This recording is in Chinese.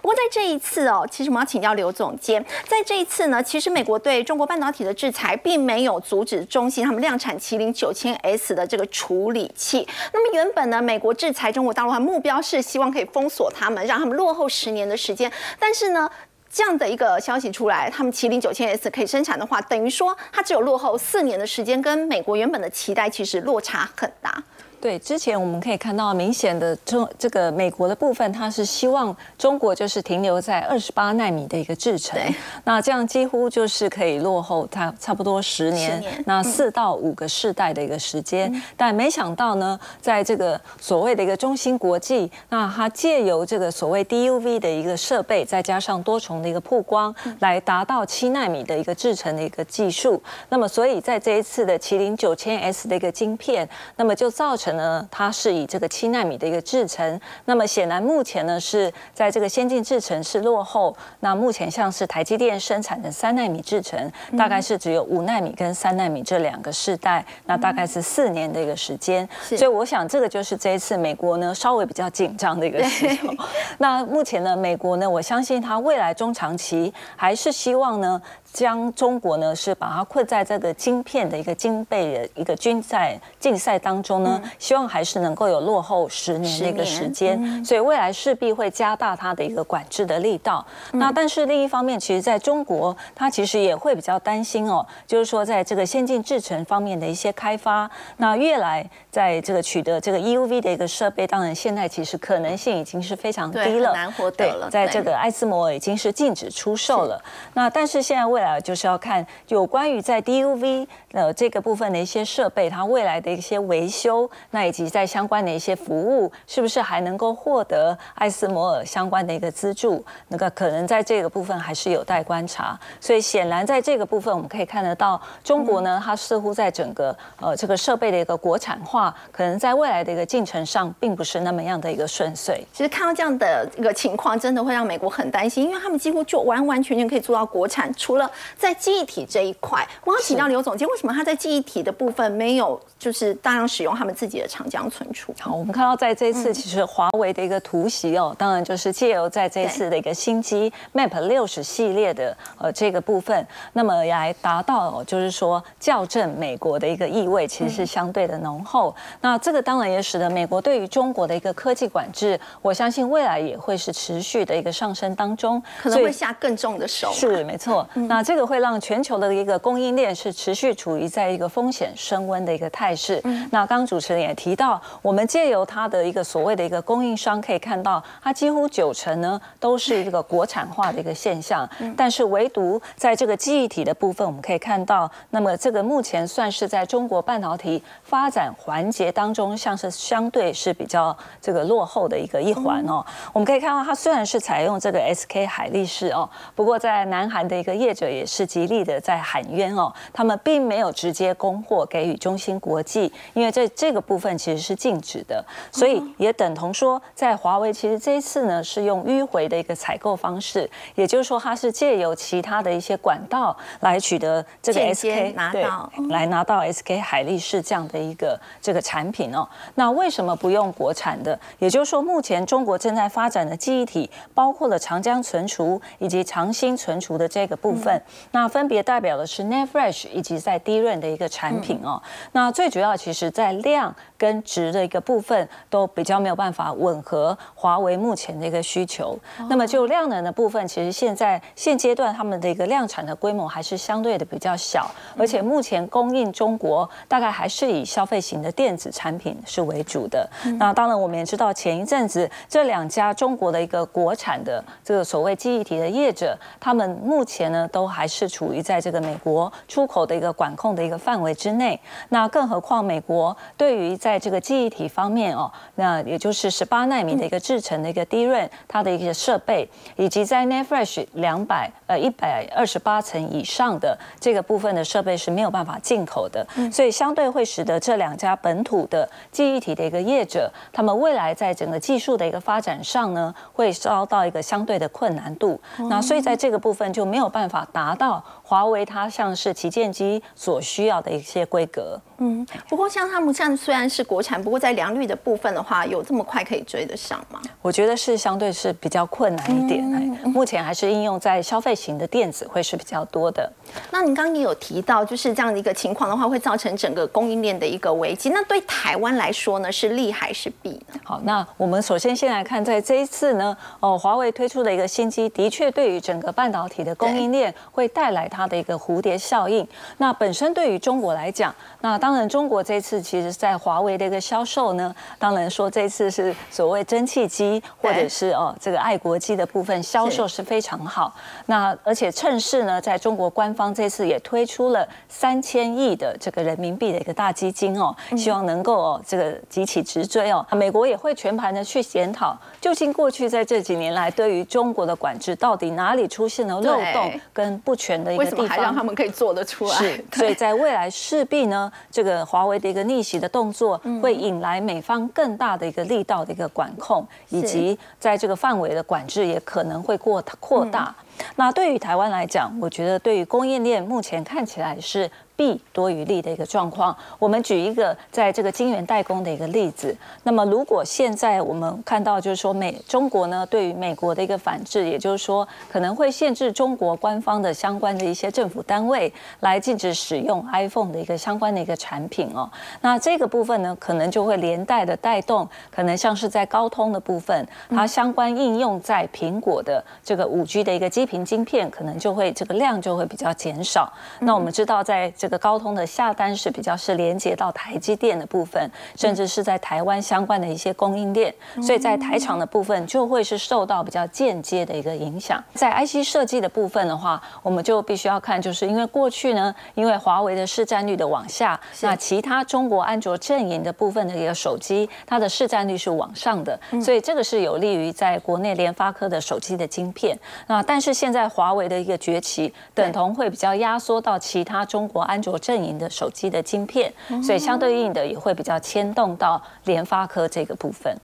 不过在这一次哦，其实我们要请教刘总监，在这一次呢，其实美国对中国半导体的制裁并没有阻止中芯他们量产麒麟九千 S 的这个处理器。那么原本呢，美国制裁中国大陆的目标是希望可以封锁他们，让他们落后十年的时间。但是呢，这样的一个消息出来，他们麒麟九千 S 可以生产的话，等于说它只有落后四年的时间，跟美国原本的期待其实落差很大。对，之前我们可以看到明显的中这个美国的部分，它是希望中国就是停留在二十八纳米的一个制程，那这样几乎就是可以落后它差不多十年，那四到五个世代的一个时间。但没想到呢，在这个所谓的一个中芯国际，那它借由这个所谓 DUV 的一个设备，再加上多重的一个曝光，来达到七纳米的一个制程的一个技术。那么所以在这一次的麒麟九千 S 的一个晶片，那么就造成。呢，它是以这个七纳米的一个制程，那么显然目前呢是在这个先进制程是落后。那目前像是台积电生产的三纳米制程，大概是只有五纳米跟三纳米这两个世代，那大概是四年的一个时间。所以我想这个就是这一次美国呢稍微比较紧张的一个时候。那目前呢，美国呢，我相信它未来中长期还是希望呢。将中国呢是把它困在这个晶片的一个晶备的一个军赛竞赛当中呢，希望还是能够有落后十年的一个时间，所以未来势必会加大它的一个管制的力道。那但是另一方面，其实在中国，它其实也会比较担心哦，就是说在这个先进制程方面的一些开发，那越来在这个取得这个 EUV 的一个设备，当然现在其实可能性已经是非常低了，难获得了。在这个爱斯摩已经是禁止出售了。那但是现在未来，就是要看有关于在 DUV 呃这个部分的一些设备，它未来的一些维修，那以及在相关的一些服务，是不是还能够获得艾斯摩尔相关的一个资助？那个可能在这个部分还是有待观察。所以显然在这个部分，我们可以看得到，中国呢，它似乎在整个呃这个设备的一个国产化，可能在未来的一个进程上，并不是那么样的一个顺遂。其实看到这样的一个情况，真的会让美国很担心，因为他们几乎就完完全全可以做到国产，除了在记忆体这一块，我要请教刘总监，为什么他在记忆体的部分没有就是大量使用他们自己的长江存储？好，我们看到在这一次其实华为的一个突袭哦，当然就是借由在这一次的一个新机 Map 六十系列的呃这个部分，那么来达到就是说校正美国的一个意味，其实是相对的浓厚。那这个当然也使得美国对于中国的一个科技管制，我相信未来也会是持续的一个上升当中，可能会下更重的手。是没错，那这个会让全球的一个供应链是持续处于在一个风险升温的一个态势。那刚刚主持人也提到，我们借由它的一个所谓的一个供应商，可以看到它几乎九成呢都是一个国产化的一个现象。但是唯独在这个记忆体的部分，我们可以看到，那么这个目前算是在中国半导体发展环节当中，像是相对是比较这个落后的一个一环哦。我们可以看到，它虽然是采用这个 SK 海力士哦，不过在南韩的一个业者也是。极力的在喊冤哦，他们并没有直接供货给予中芯国际，因为在这个部分其实是禁止的，所以也等同说，在华为其实这一次呢是用迂回的一个采购方式，也就是说它是借由其他的一些管道来取得这个 SK 拿到来拿到 SK 海力士这样的一个这个产品哦。那为什么不用国产的？也就是说，目前中国正在发展的记忆体，包括了长江存储以及长芯存储的这个部分，那。那分别代表的是 NAND Flash 以及在低润的一个产品哦。那最主要其实在量跟值的一个部分都比较没有办法吻合华为目前的一个需求。那么就量能的部分，其实现在现阶段他们的一个量产的规模还是相对的比较小，而且目前供应中国大概还是以消费型的电子产品是为主的。那当然我们也知道，前一阵子这两家中国的一个国产的这个所谓记忆体的业者，他们目前呢都还是。处于在这个美国出口的一个管控的一个范围之内，那更何况美国对于在这个记忆体方面哦，那也就是十八纳米的一个制成的一个低润，它的一个设备，以及在 n e f r e s h 两百呃一百二十八层以上的这个部分的设备是没有办法进口的，所以相对会使得这两家本土的记忆体的一个业者，他们未来在整个技术的一个发展上呢，会遭到一个相对的困难度。那所以在这个部分就没有办法达到。华为它像是旗舰机所需要的一些规格，嗯，不过像他们像虽然然是国产，不过在良率的部分的话，有这么快可以追得上吗？我觉得是相对是比较困难一点。哎，目前还是应用在消费型的电子会是比较多的。那您刚刚也有提到，就是这样的一个情况的话，会造成整个供应链的一个危机。那对台湾来说呢，是利还是弊呢？好，那我们首先先来看，在这一次呢，哦，华为推出的一个新机，的确对于整个半导体的供应链会带来它的一个蝴蝶效应。那本身对于中国来讲，那当然中国这次其实在华为的一个销售呢，当然说这次是所谓蒸汽机或者是哦这个爱国机的部分销售是非常好。那而且趁势呢，在中国官方这次也推出了三千亿的这个人民币的一个大基金哦，希望能够哦这个急起直追哦。美国也会全盘的去检讨，究竟过去在这几年来对于中国的管制到底哪里出现了漏洞跟不全的一个地方，还让他们可以做得出来？是，所以在未来势必呢，这个华为的一个逆袭的动作会引来美方更大的一个力道的一个管控，以及在这个范围的管制也可能会过扩大。那对于台湾来讲，我觉得对于供应链目前看起来是。弊多于利的一个状况。我们举一个在这个晶圆代工的一个例子。那么，如果现在我们看到，就是说美中国呢对于美国的一个反制，也就是说可能会限制中国官方的相关的一些政府单位来禁止使用 iPhone 的一个相关的一个产品哦。那这个部分呢，可能就会连带的带动，可能像是在高通的部分，它相关应用在苹果的这个五 G 的一个基频晶片，可能就会这个量就会比较减少。那我们知道在这个高通的下单是比较是连接到台积电的部分，甚至是在台湾相关的一些供应链，所以在台厂的部分就会是受到比较间接的一个影响。在 IC 设计的部分的话，我们就必须要看，就是因为过去呢，因为华为的市占率的往下，那其他中国安卓阵营的部分的一个手机，它的市占率是往上的，所以这个是有利于在国内联发科的手机的晶片。那但是现在华为的一个崛起，等同会比较压缩到其他中国。安卓阵营的手机的晶片，所以相对应的也会比较牵动到联发科这个部分。